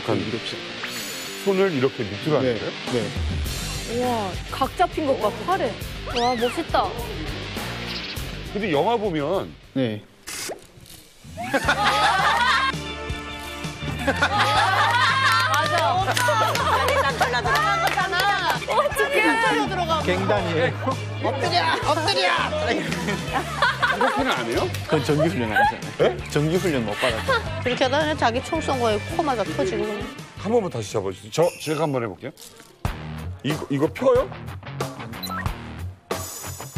북한 이렇게. 손을 이렇게 밑으로 하는 네. 거예요? 네. 와, 각 잡힌 것 봐, 팔에. 와, 멋있다. 근데 영화 보면 네. 갱단이에요. 이렇게는 안 해요? 그건 정규훈련 아니잖아요. 정규훈련 못 받았죠. 그렇게 하다가 자기 총 쏜 거에 코 맞아 터지고. 한 번만 다시 잡아주세요. 저 제가 한 번 해볼게요. 이거 이거 펴요?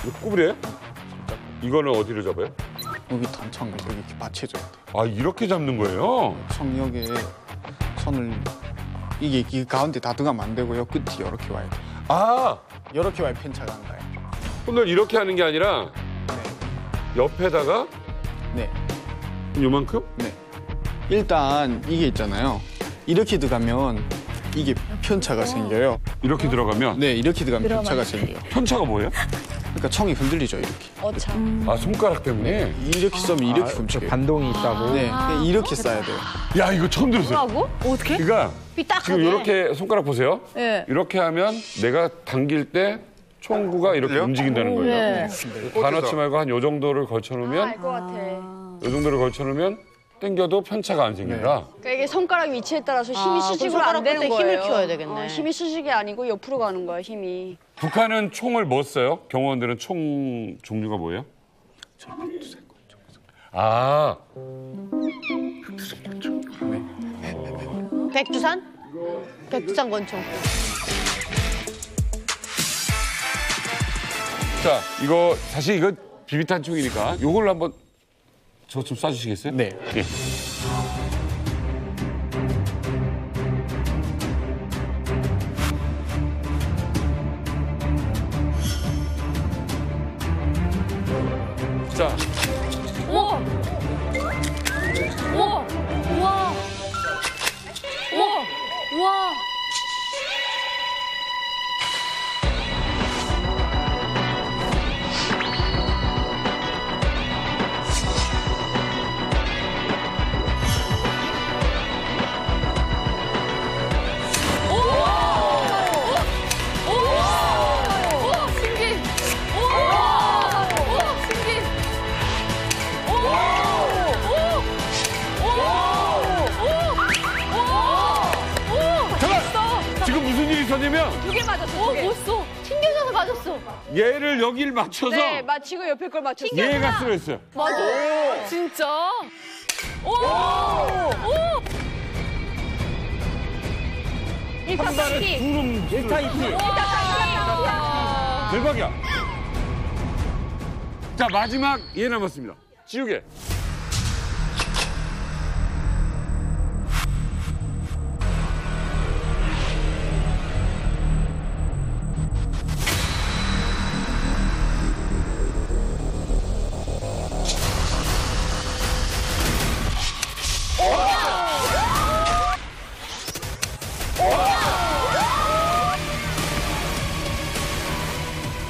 이거 구부려요? 이거는 어디를 잡아요? 여기 단창을 여기 이렇게 받쳐줘야 돼. 아 이렇게 잡는 거예요? 청력에 손을 이게 이 가운데 다 들어가면 안 되고요. 끝이 이렇게 와야 돼. 아 이렇게 와야 편차가 안 가요. 손을 이렇게 하는 게 아니라 옆에다가 네. 요만큼? 네. 일단 이게 있잖아요. 이렇게 들어가면 이게 편차가 생겨요. 이렇게 들어가면 네, 이렇게 들어가면 편차가 생겨요. 편차가 뭐예요? 그러니까 청이 흔들리죠, 이렇게. 어차. 아 손가락 때문에? 이렇게 쏘면 이렇게 움직여요. 반동이 있다고. 네, 그냥 이렇게 쏴야 돼요. 야 이거 처음 들었어요. 뭐라고? 어떻게? 그러니까 삐딱하게. 지금 이렇게 손가락 보세요. 예. 이렇게 하면 내가 당길 때 총구가 이렇게 움직인다는 거예요. 예. 다 넣지 말고 한 요 정도를 걸쳐놓으면 알것 같아. 요 정도를 걸쳐놓으면 당겨도 편차가 안 생긴다. 그러니까 이게 손가락 위치에 따라서 힘이 아, 수직으로 그럼 안 되는 거예요. 힘을 키워야 되겠네. 어, 힘이 수직이 아니고 옆으로 가는 거야, 힘이. 북한은 총을 뭐 써요? 경호원들은 총 종류가 뭐예요? 아, 백두산? 백두산 권총. 자 이거 사실 이거 비비탄 총이니까 요걸로 한번 저 좀 쏴주시겠어요? 네. 예. 자, 두 개 맞았어, 두 개. 멋있어. 튕겨져서 맞았어. 얘를 여길 맞춰서 네, 맞히고 옆에 걸 맞췄어. 얘가 쓰러졌어요. 맞아. 진짜? 오! 오! 일타 기 두름 일타 이피. 대박이야. 자 마지막 얘 남았습니다. 지우개.